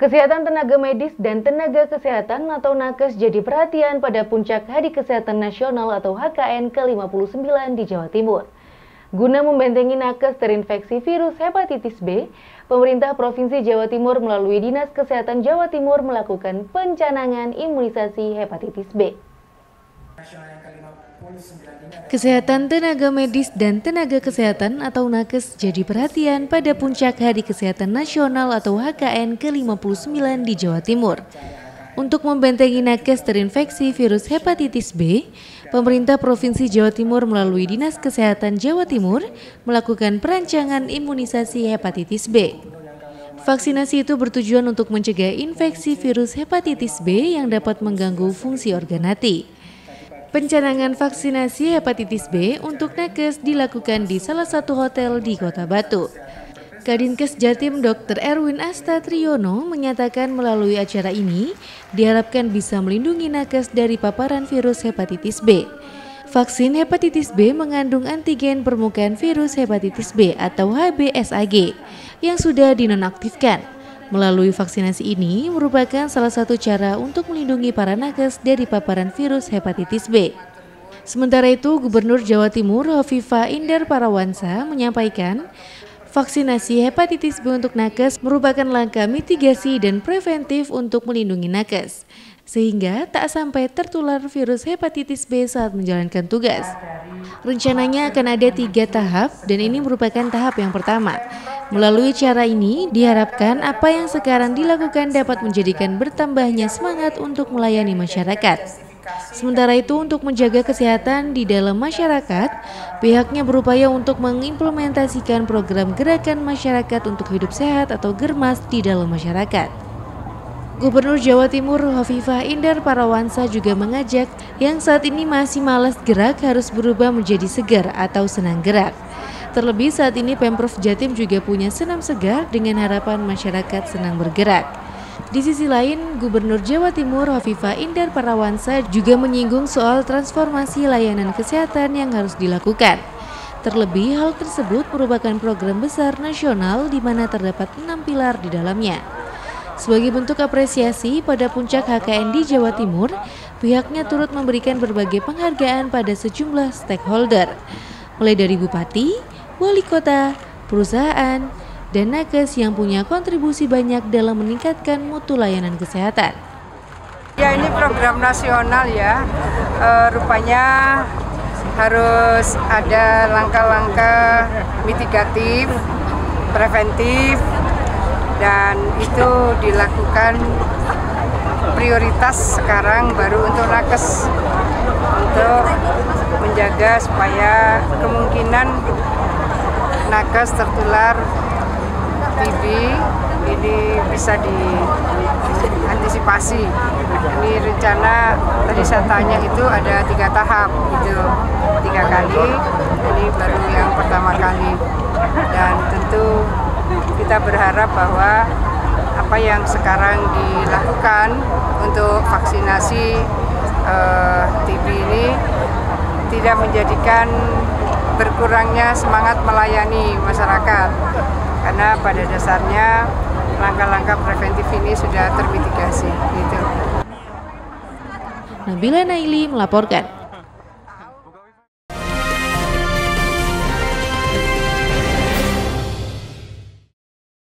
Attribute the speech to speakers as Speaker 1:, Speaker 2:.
Speaker 1: Kesehatan tenaga medis dan tenaga kesehatan atau nakes jadi perhatian pada puncak Hari Kesehatan Nasional atau HKN ke-59 di Jawa Timur. Guna membentengi nakes terinfeksi virus hepatitis B, pemerintah Provinsi Jawa Timur melalui Dinas Kesehatan Jawa Timur melakukan pencanangan imunisasi hepatitis B. Kesehatan tenaga medis dan tenaga kesehatan atau nakes jadi perhatian pada puncak Hari Kesehatan Nasional atau HKN ke-59 di Jawa Timur. Untuk membentengi nakes terinfeksi virus hepatitis B, pemerintah Provinsi Jawa Timur melalui Dinas Kesehatan Jawa Timur melakukan perancangan imunisasi hepatitis B. Vaksinasi itu bertujuan untuk mencegah infeksi virus hepatitis B yang dapat mengganggu fungsi organ hati. Pencanangan vaksinasi hepatitis B untuk nakes dilakukan di salah satu hotel di Kota Batu. Kadinkes Jatim Dr. Erwin Asta Triyono menyatakan melalui acara ini diharapkan bisa melindungi nakes dari paparan virus hepatitis B. Vaksin hepatitis B mengandung antigen permukaan virus hepatitis B atau HBsAg yang sudah dinonaktifkan. Melalui vaksinasi ini merupakan salah satu cara untuk melindungi para nakes dari paparan virus hepatitis B. Sementara itu, Gubernur Jawa Timur Hovifa Indar Parawansa menyampaikan vaksinasi hepatitis B untuk nakes merupakan langkah mitigasi dan preventif untuk melindungi nakes sehingga tak sampai tertular virus hepatitis B saat menjalankan tugas. Rencananya akan ada tiga tahap dan ini merupakan tahap yang pertama, Melalui cara ini, diharapkan apa yang sekarang dilakukan dapat menjadikan bertambahnya semangat untuk melayani masyarakat. Sementara itu, untuk menjaga kesehatan di dalam masyarakat, pihaknya berupaya untuk mengimplementasikan program Gerakan Masyarakat untuk Hidup Sehat atau GERMAS di dalam masyarakat. Gubernur Jawa Timur Hovifah Indar Parawansa juga mengajak yang saat ini masih malas gerak harus berubah menjadi segar atau senang gerak. Terlebih saat ini Pemprov Jatim juga punya senam segar dengan harapan masyarakat senang bergerak. Di sisi lain, Gubernur Jawa Timur Hovifa Indar Parawansa juga menyinggung soal transformasi layanan kesehatan yang harus dilakukan. Terlebih, hal tersebut merupakan program besar nasional di mana terdapat enam pilar di dalamnya. Sebagai bentuk apresiasi pada puncak HKN di Jawa Timur, pihaknya turut memberikan berbagai penghargaan pada sejumlah stakeholder, mulai dari bupati, wali kota, perusahaan, dan nakes yang punya kontribusi banyak dalam meningkatkan mutu layanan kesehatan.
Speaker 2: Ya ini program nasional ya, e, rupanya harus ada langkah-langkah mitigatif, preventif, dan itu dilakukan prioritas sekarang baru untuk nakes untuk menjaga supaya kemungkinan nakes tertular TB ini bisa diantisipasi. Ini rencana tadi saya tanya itu ada tiga tahap itu tiga kali. Ini baru yang pertama kali dan tentu kita berharap bahwa apa yang sekarang dilakukan untuk vaksinasi eh, TB ini tidak menjadikan berkurangnya semangat melayani masyarakat karena pada dasarnya langkah-langkah preventif ini sudah termitigasi gitu.
Speaker 1: Nabila Naili melaporkan.